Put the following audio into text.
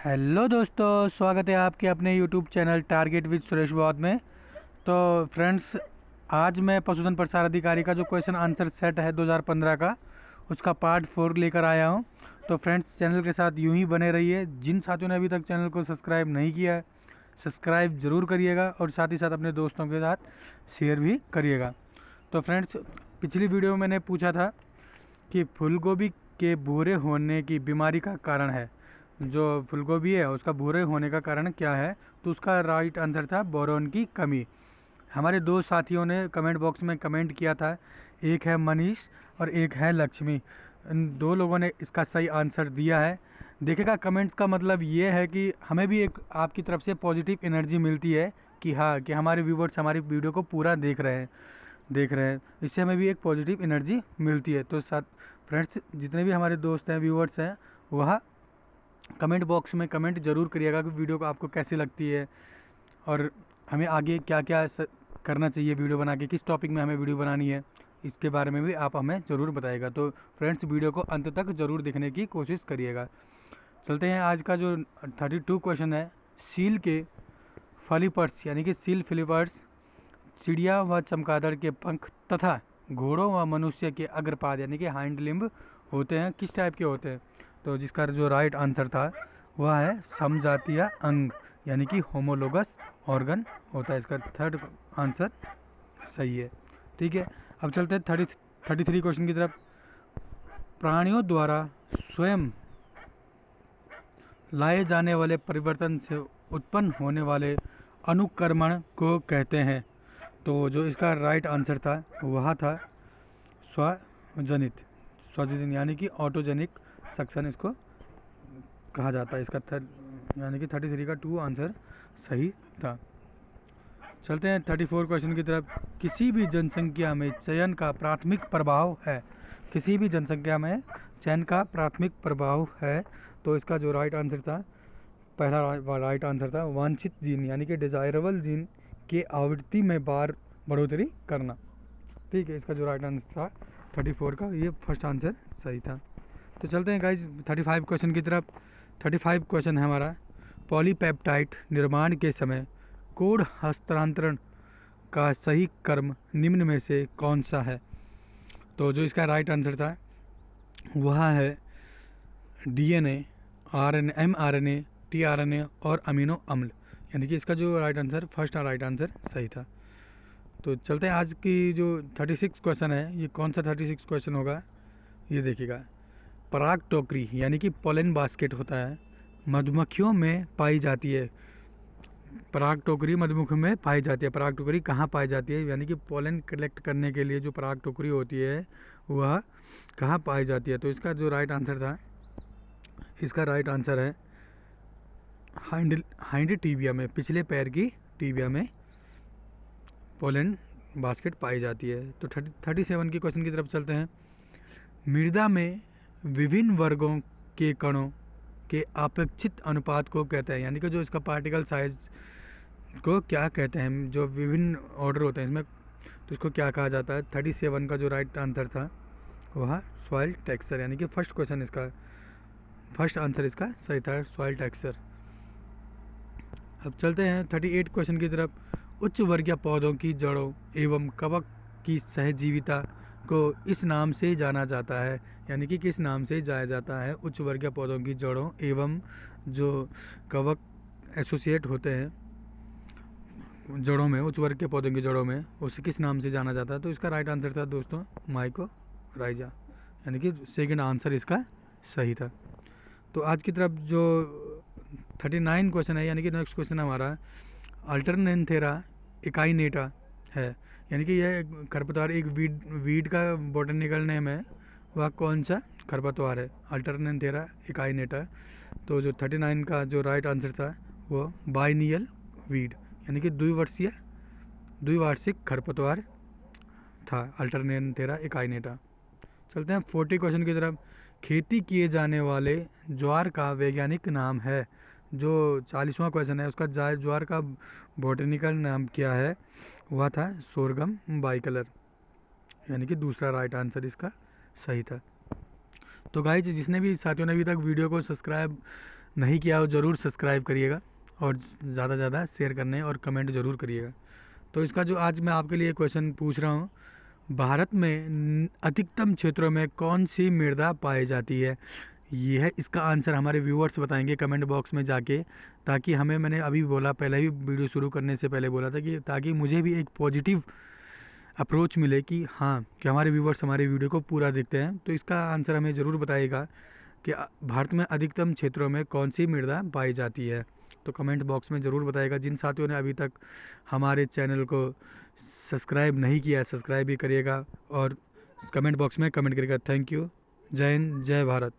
Hello दोस्तों, स्वागत है आपके अपने YouTube channel Target with Suresh Bauddh में। तो फ्रेंड्स, आज मैं पशुधन प्रसार अधिकारी का जो क्वेश्चन आंसर सेट है 2015 का, उसका पार्ट फोर लेकर आया हूँ। तो फ्रेंड्स, चैनल के साथ यूँ ही बने रहिए। जिन साथियों ने अभी तक चैनल को सब्सक्राइब नहीं किया है सब्सक्राइब ज़रूर करिएगा और साथ ही साथ अपने दोस्तों के साथ शेयर भी करिएगा। तो फ्रेंड्स, पिछली वीडियो में मैंने पूछा था कि फूलगोभी के भूरे होने की बीमारी का कारण है। जो फूलगोभी है, उसका भूरे होने का कारण क्या है? तो उसका राइट आंसर था बोरोन की कमी। हमारे दो साथियों ने कमेंट बॉक्स में कमेंट किया था। एक है मनीष और एक है लक्ष्मी। इन दो लोगों ने इसका सही आंसर दिया है। देखेगा कमेंट्स का मतलब ये है कि हमें भी एक आपकी तरफ़ से पॉजिटिव एनर्जी मिलती है कि हाँ कि हमारे व्यूवर्स हमारी वीडियो को पूरा देख रहे हैं, देख रहे हैं। इससे हमें भी एक पॉजिटिव एनर्जी मिलती है। तो साथ फ्रेंड्स जितने भी हमारे दोस्त हैं व्यूवर्स हैं, वह कमेंट बॉक्स में कमेंट ज़रूर करिएगा कि वीडियो को आपको कैसी लगती है और हमें आगे क्या क्या करना चाहिए वीडियो बना के, किस टॉपिक में हमें वीडियो बनानी है, इसके बारे में भी आप हमें ज़रूर बताइएगा। तो फ्रेंड्स वीडियो को अंत तक ज़रूर देखने की कोशिश करिएगा। चलते हैं आज का जो थर्टी टू क्वेश्चन है सील के फलीपर्स यानी कि सील फिलिपर्स चिड़िया व चमकादड़ के पंख तथा घोड़ों व मनुष्य के अग्रपाद, यानी कि हाइंड लिम्ब होते हैं, किस टाइप के होते हैं? तो जिसका जो राइट आंसर था, वह है समजातीय अंग, यानी कि होमोलोगस ऑर्गन होता है। इसका थर्ड आंसर सही है। ठीक है, अब चलते हैं थर्टी थर्टी थ्री क्वेश्चन की तरफ़। प्राणियों द्वारा स्वयं लाए जाने वाले परिवर्तन से उत्पन्न होने वाले अनुक्रमण को कहते हैं। तो जो इसका राइट आंसर था, वह था स्वजनित स्वजनित, यानी कि ऑटोजेनिक सक्शन इसको कहा जाता है। इसका थर्ड यानी कि थर्टी थ्री का टू आंसर सही था। चलते हैं थर्टी फोर क्वेश्चन की तरफ़। किसी भी जनसंख्या में चयन का प्राथमिक प्रभाव है। किसी भी जनसंख्या में चयन का प्राथमिक प्रभाव है। तो इसका जो राइट आंसर था, पहला राइट आंसर था, वांछित जीन यानी कि डिज़ायरेबल जीन के आवृत्ति में बार बढ़ोतरी करना। ठीक है, इसका जो राइट आंसर था थर्टी फोर का, ये फ़र्स्ट आंसर सही था। तो चलते हैं गाइज़ थर्टी फाइव क्वेश्चन की तरफ़। थर्टी फाइव क्वेश्चन है हमारा। पॉलीपेप्टाइड निर्माण के समय कोड हस्तांतरण का सही कर्म निम्न में से कौन सा है? तो जो इसका राइट आंसर था वह है डीएनए, आरएनए, एमआरएनए, टीआरएनए और अमीनो अम्ल यानी कि इसका जो right answer first right answer सही था। तो चलते हैं आज की जो थर्टी सिक्स क्वेश्चन है ये कौन सा थर्टी सिक्स क्वेश्चन होगा ये देखिएगा। पराग टोकरी, यानी कि पोलन बास्केट होता है, मधुमक्खियों में पाई जाती है। पराग टोकरी मधुमक्खी में पाई जाती है। पराग टोकरी कहाँ पाई जाती है? यानी कि पोलन कलेक्ट करने के लिए जो पराग टोकरी होती है, वह कहाँ पाई जाती है? तो इसका जो राइट आंसर था, इसका राइट आंसर है हाइंड हाइंड टीबिया में, पिछले पैर की टीबिया में पोलन बास्केट पाई जाती है। तो थर्टी थर्टी सेवन की क्वेश्चन की तरफ़ चलते हैं। मृदा में विभिन्न वर्गों के कणों के अपेक्षित अनुपात को कहते हैं। यानी कि जो इसका पार्टिकल साइज़ को क्या कहते हैं, जो विभिन्न ऑर्डर होते हैं इसमें तो इसको क्या कहा जाता है? थर्टी सेवन का जो राइट आंसर था, वह सॉइल टेक्सचर यानी कि फ़र्स्ट क्वेश्चन इसका फ़र्स्ट आंसर इसका सही था सॉइल टेक्सचर अब चलते हैं थर्टी एट क्वेश्चन की तरफ़। उच्च वर्गीय पौधों की जड़ों एवं कवक की सहजीविता को इस नाम से जाना जाता है। यानी कि किस नाम से जाया जाता है उच्च वर्गीय पौधों की जड़ों एवं जो कवक एसोसिएट होते हैं, जड़ों में, उच्च वर्ग के पौधों की जड़ों में, उसे किस नाम से जाना जाता है? तो इसका राइट आंसर था दोस्तों, माइको राइजा। यानी कि सेकंड आंसर इसका सही था। तो आज की तरफ़ जो थर्टी नाइन क्वेश्चन है, यानी कि नेक्स्ट क्वेश्चन हमारा अल्टरनेथेरा इकाईनेटा है। यानी कि यह खरपतवार, एक वीड वीड का बोटनिकल नेम है वह कौन सा? खरपतवार है। अल्टरनेथेरा इकाईनेटा तो जो थर्टी नाइन का जो राइट आंसर था, वो बाइनियल वीड यानी कि द्विवर्षीय, द्विवार्षिक खरपतवार था। अल्टरनेथेरा इकाईनेटा चलते हैं फोर्टी क्वेश्चन की तरफ़। खेती किए जाने वाले ज्वार का वैज्ञानिक नाम है। जो चालीसवां क्वेश्चन है, उसका ज्वार का बोटेनिकल नाम क्या है? वह था सोरगम बाई कलर यानी कि दूसरा राइट आंसर इसका। सही था। तो गाइज़ जिसने भी, साथियों ने अभी तक वीडियो को सब्सक्राइब नहीं किया हो, ज़रूर सब्सक्राइब करिएगा और ज़्यादा से ज़्यादा शेयर करने और कमेंट ज़रूर करिएगा। तो इसका जो आज मैं आपके लिए क्वेश्चन पूछ रहा हूँ, भारत में अधिकतम क्षेत्रों में कौन सी मृदा पाई जाती है? ये है इसका आंसर हमारे व्यूअर्स बताएँगे कमेंट बॉक्स में जाके, ताकि हमें, मैंने अभी बोला, पहले भी वीडियो शुरू करने से पहले बोला था कि, ताकि मुझे भी एक पॉजिटिव अप्रोच मिले कि हाँ कि हमारे व्यूवर्स हमारे वीडियो को पूरा देखते हैं तो इसका आंसर हमें ज़रूर बताइएगा कि भारत में अधिकतम क्षेत्रों में कौन सी मृदा पाई जाती है। तो कमेंट बॉक्स में ज़रूर बताइएगा। जिन साथियों ने अभी तक हमारे चैनल को सब्सक्राइब नहीं किया है सब्सक्राइब भी करिएगा और कमेंट बॉक्स में कमेंट करिएगा। थैंक यू जय हिंद, जय भारत।